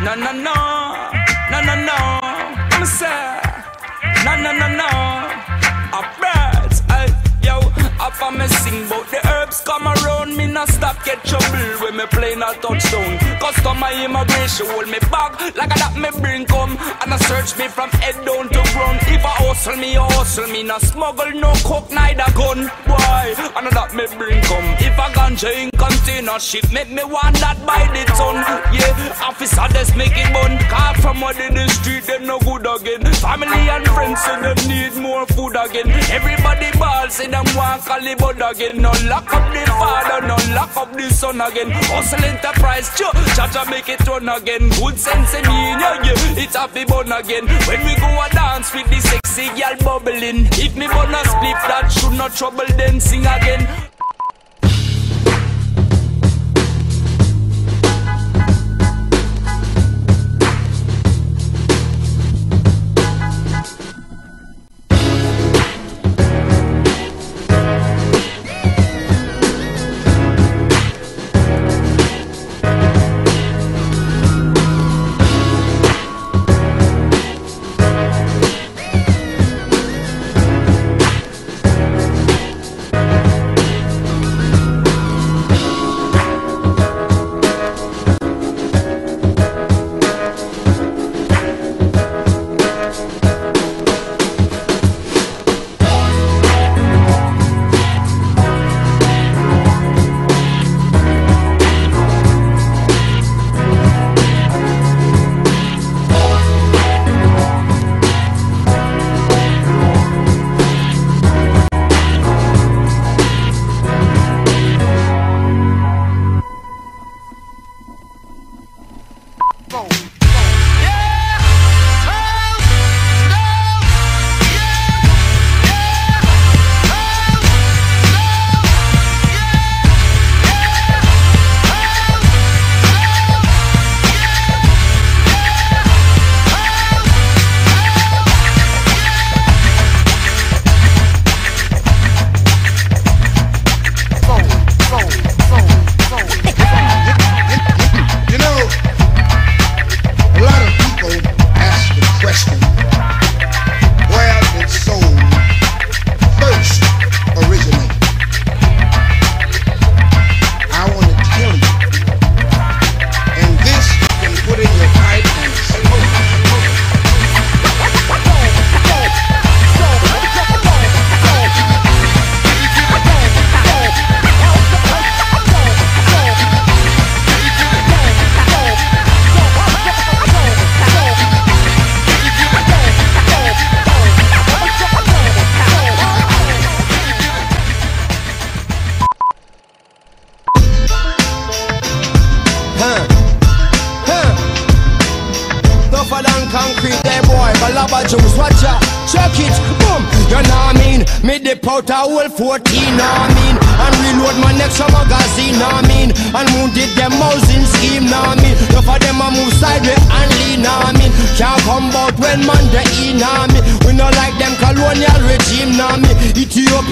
No, no, no, no, no, no. I'm say, no, no, no, no. A birds, hey, yo. Up on me sing about the herbs come around me not stop get trouble when me playing a touchdown. Customer immigration hold me back like I that me bring come and I search me from head down to ground. If I hustle me, I hustle me, not smuggle no coke neither gun. Why? And that me bring come. I container ship, make me want that by the ton. Yeah, officer make it bun. Car from what in the street, them no good again. Family and friends say them need more food again. Everybody balls say them want Calibut again. No lock up the father, no lock up the son again. Hustle enterprise, cha cha make it run again. Good sense in me, yeah, yeah. It's happy bun again. When we go a dance with the sexy girl bubbling. If me bun a split, that should not trouble then sing again. Juice, check it, boom, you know what I mean? Me dip out a whole 14, know what I mean? And reload my next magazine, I mean? And moon did them housing scheme, I mean? Enough of them a move sideways and lean, I mean? Can't come out when man they what I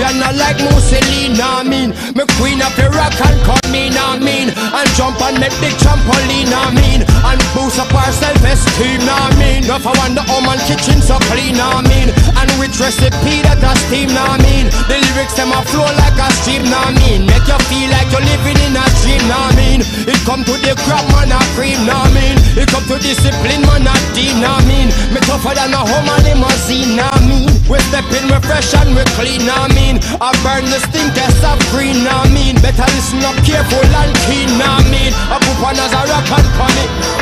Ethiopia not like Mussolini, I mean? Me queen up Iraq and come in, I mean? And jump on the big trampoline, I mean? And boost up our self-esteem, I mean? Enough I wonder how man kitchen so clean, I mean? And which recipe that a steam, I mean? The lyrics them a flow like a stream, I mean? Make you feel like you're living in a dream, I mean? It come to the crap, man, a cream, I to discipline, man, team, know I mean? Me tougher than a home limousine, I mean? We step in, we fresh and we clean, I mean? I burn the stinkest of green, know what I mean? Better listen up careful and keen, I mean? I put on as a rock and come